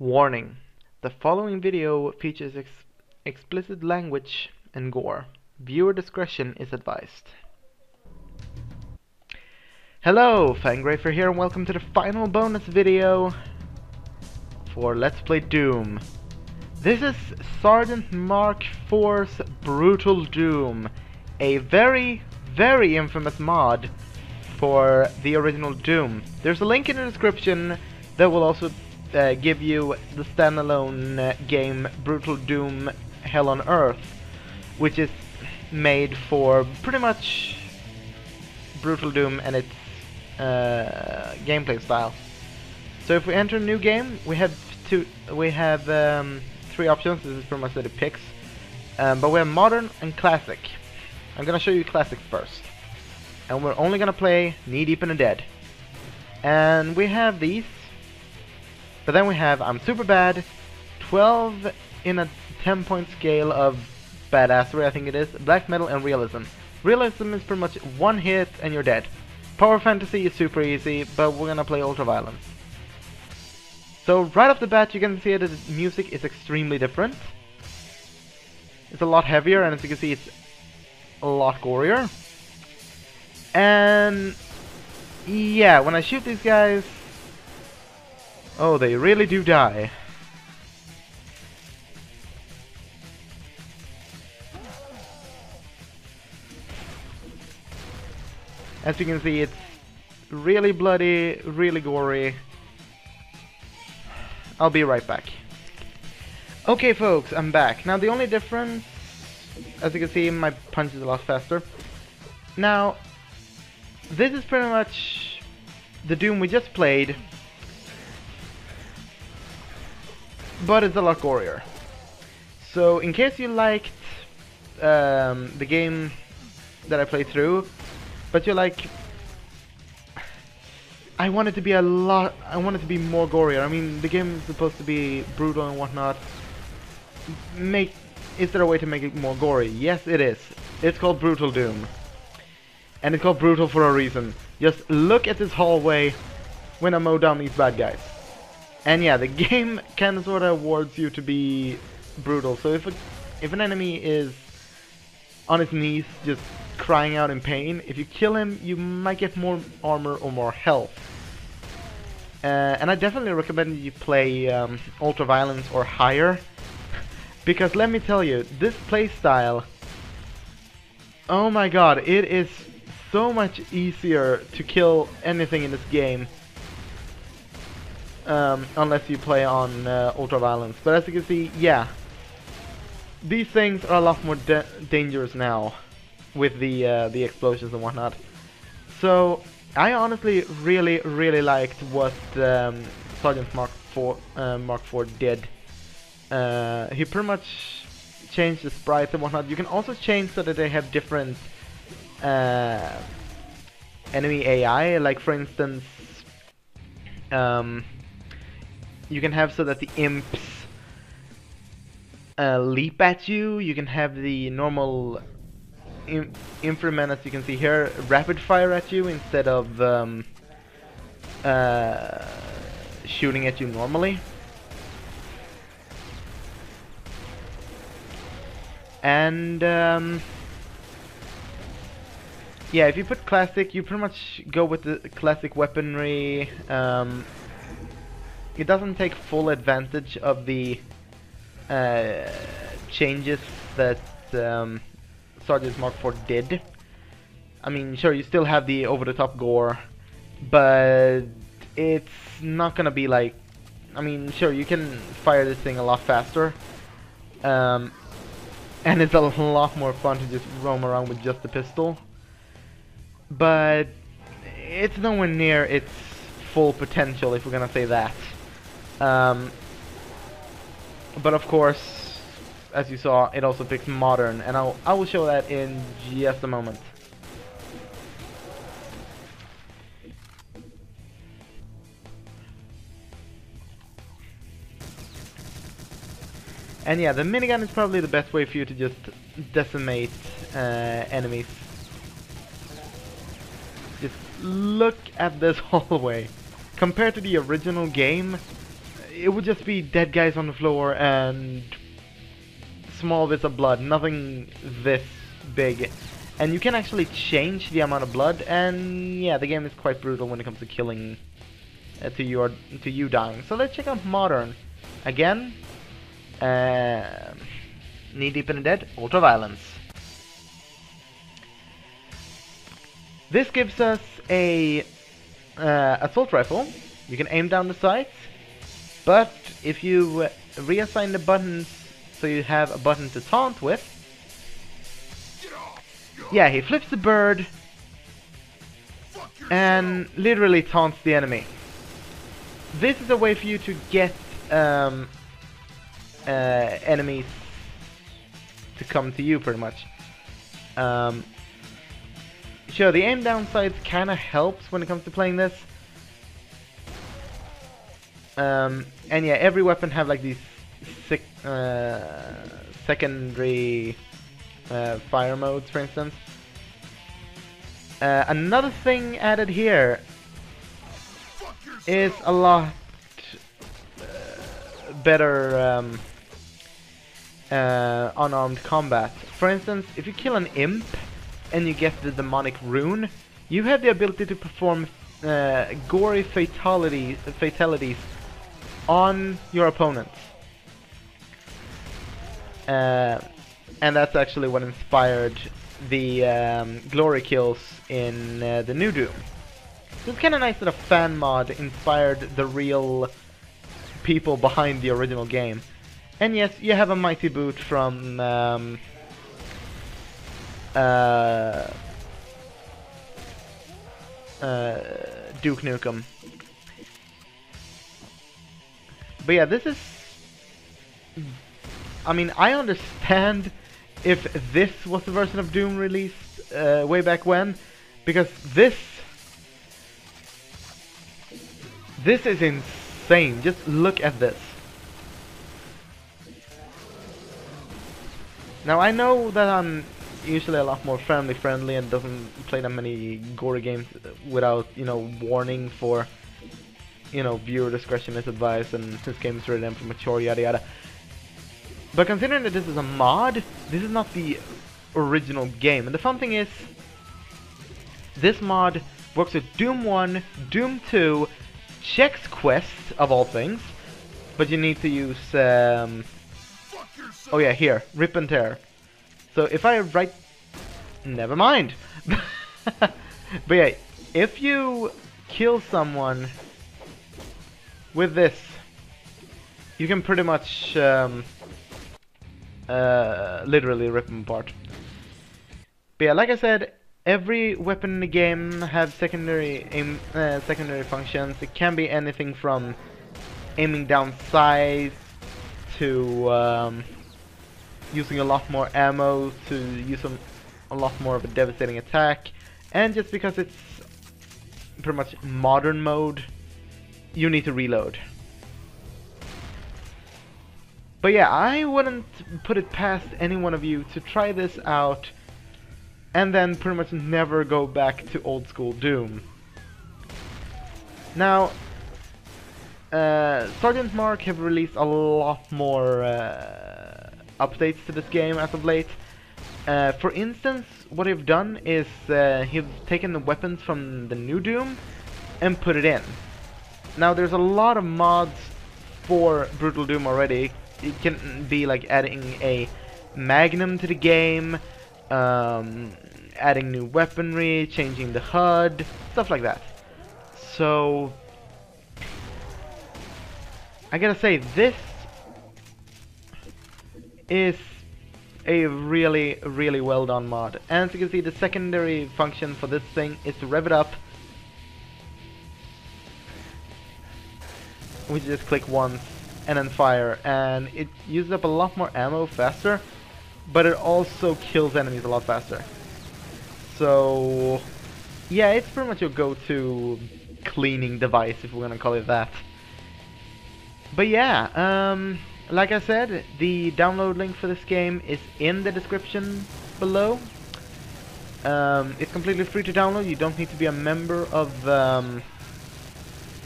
Warning: The following video features ex explicit language and gore. Viewer discretion is advised. Hello, Fangrafer here and welcome to the final bonus video for Let's Play Doom. This is Sergeant Mark IV's Brutal Doom, a very, very infamous mod for the original Doom. There's a link in the description that will also uh, give you the standalone uh, game Brutal Doom Hell on Earth, which is made for pretty much Brutal Doom and its uh, gameplay style. So if we enter a new game, we have two, we have um, three options. This is pretty much the picks, um, but we have modern and classic. I'm gonna show you classic first, and we're only gonna play Knee Deep in the Dead. And we have these but then we have I'm Super Bad, 12 in a 10 point scale of badassery, I think it is, black metal and realism. Realism is pretty much one hit and you're dead. Power fantasy is super easy, but we're gonna play ultraviolence. So right off the bat you can see that the music is extremely different. It's a lot heavier and as you can see it's a lot gorier. And yeah, when I shoot these guys Oh, they really do die. As you can see, it's really bloody, really gory. I'll be right back. Okay folks, I'm back. Now the only difference, as you can see, my punch is a lot faster. Now, this is pretty much the Doom we just played, but it's a lot gorier. So in case you liked um, the game that I played through, but you're like, I want it to be a lot, I want it to be more gorier. I mean, the game is supposed to be brutal and whatnot. Make, is there a way to make it more gory? Yes, it is. It's called Brutal Doom. And it's called Brutal for a reason. Just look at this hallway when I mow down these bad guys. And yeah, the game of sort of awards you to be brutal. So if a, if an enemy is on his knees just crying out in pain, if you kill him, you might get more armor or more health. Uh, and I definitely recommend you play um, Ultra Violence or higher. because let me tell you, this playstyle, oh my god, it is so much easier to kill anything in this game um, unless you play on uh, ultra violence. But as you can see, yeah, these things are a lot more dangerous now with the uh, the explosions and whatnot. So I honestly really really liked what um, Sergeant Mark IV uh, Mark IV did. Uh, he pretty much changed the sprites and whatnot. You can also change so that they have different uh, enemy AI. Like for instance. Um, you can have so that the imps uh, leap at you. You can have the normal imp as you can see here, rapid fire at you instead of um, uh, shooting at you normally. And um, yeah, if you put classic, you pretty much go with the classic weaponry. Um, it doesn't take full advantage of the uh, changes that um, Sergeant Mark IV did. I mean, sure, you still have the over-the-top gore, but it's not gonna be like... I mean, sure, you can fire this thing a lot faster, um, and it's a lot more fun to just roam around with just a pistol, but it's nowhere near its full potential, if we're gonna say that. Um, but of course, as you saw, it also picks modern, and I'll, I will show that in just a moment. And yeah, the minigun is probably the best way for you to just decimate uh, enemies. Just look at this hallway. Compared to the original game, it would just be dead guys on the floor and small bits of blood, nothing this big. And you can actually change the amount of blood, and yeah, the game is quite brutal when it comes to killing uh, to your to you dying. So let's check out modern. Again, uh, knee deep in the dead, ultra violence. This gives us a uh, assault rifle. You can aim down the sights, but if you uh, reassign the buttons so you have a button to taunt with, yeah, he flips the bird and literally taunts the enemy. This is a way for you to get um, uh, enemies to come to you, pretty much. Um, sure, the aim down sights kind of helps when it comes to playing this. Um, and yeah, every weapon have like these sec uh, secondary uh, fire modes, for instance. Uh, another thing added here is a lot uh, better um, uh, unarmed combat. For instance, if you kill an imp and you get the demonic rune, you have the ability to perform uh, gory fatalities on your opponents. Uh, and that's actually what inspired the um, glory kills in uh, the new Doom. So it's kind of nice that a fan mod inspired the real people behind the original game. And yes, you have a mighty boot from um, uh, uh, Duke Nukem. But yeah, this is... I mean, I understand if this was the version of Doom released uh, way back when, because this... This is insane. Just look at this. Now I know that I'm usually a lot more family friendly and doesn't play that many gore games without, you know, warning for, you know, viewer discretion is advised and this game is rated M for mature, yada yada. But considering that this is a mod, this is not the original game. And the fun thing is, this mod works with Doom 1, Doom 2, Chex Quest, of all things, but you need to use, um, oh yeah, here, Rip and Tear. So if I write, never mind. but yeah, if you kill someone with this, you can pretty much um, uh, literally rip them apart. But yeah, like I said, every weapon in the game has secondary aim, uh, secondary functions. It can be anything from aiming down sights to um, using a lot more ammo to use a lot more of a devastating attack. And just because it's pretty much modern mode, you need to reload. But yeah, I wouldn't put it past any one of you to try this out and then pretty much never go back to old school Doom. Now, uh, Sergeant Mark have released a lot more uh, updates to this game as of late. Uh, for instance, what they've done is uh, he's taken the weapons from the new Doom and put it in. Now there's a lot of mods for Brutal Doom already, it can be like adding a magnum to the game, um, adding new weaponry, changing the HUD, stuff like that. So, I gotta say, this is a really, really well done mod. And as you can see, the secondary function for this thing is to rev it up. We just click once and then fire and it uses up a lot more ammo faster but it also kills enemies a lot faster. So yeah it's pretty much your go-to cleaning device if we're gonna call it that. But yeah um, like I said the download link for this game is in the description below. Um, it's completely free to download. You don't need to be a member of um,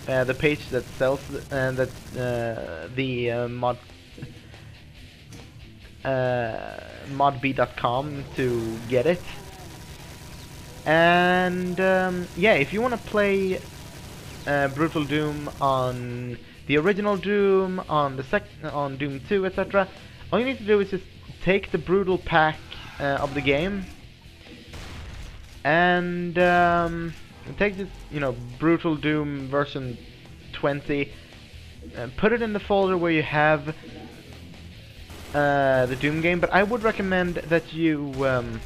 uh, the page that sells uh, that uh, the uh, mod uh, moddb.com to get it. And um, yeah, if you want to play uh, Brutal Doom on the original Doom, on the sec on Doom 2, etc., all you need to do is just take the Brutal pack of the game and um, take this, you know, Brutal Doom version 20, and put it in the folder where you have uh, the Doom game, but I would recommend that you um,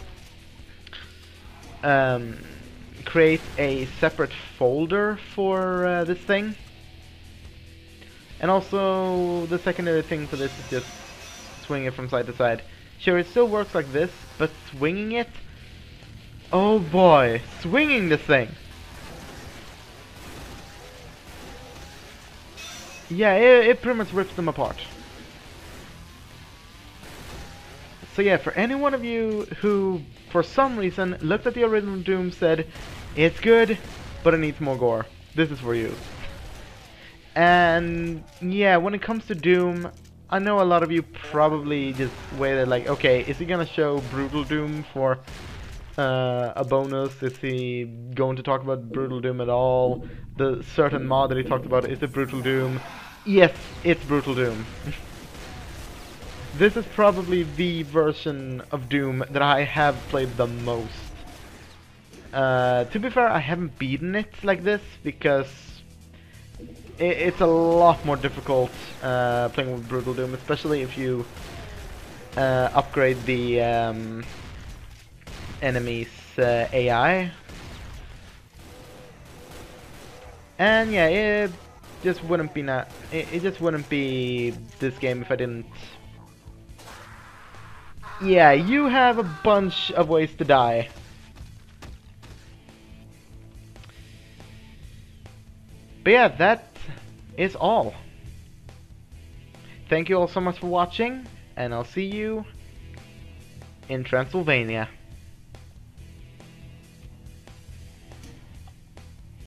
um, create a separate folder for uh, this thing. And also, the secondary thing for this is just swing it from side to side. Sure, it still works like this, but swinging it... Oh boy, swinging this thing! Yeah, it, it pretty much rips them apart. So yeah, for any one of you who, for some reason, looked at the original Doom said, it's good, but it needs more gore, this is for you. And yeah, when it comes to Doom, I know a lot of you probably just waited like, okay, is he gonna show Brutal Doom for uh, a bonus? Is he going to talk about Brutal Doom at all? The certain mod that he talked about, is it Brutal Doom? Yes, it's Brutal Doom. this is probably the version of Doom that I have played the most. Uh, to be fair, I haven't beaten it like this because it, it's a lot more difficult uh, playing with Brutal Doom, especially if you uh, upgrade the um, enemy's uh, AI. And yeah, it just wouldn't be not. It, it just wouldn't be this game if I didn't. Yeah, you have a bunch of ways to die. But yeah, that is all. Thank you all so much for watching, and I'll see you in Transylvania.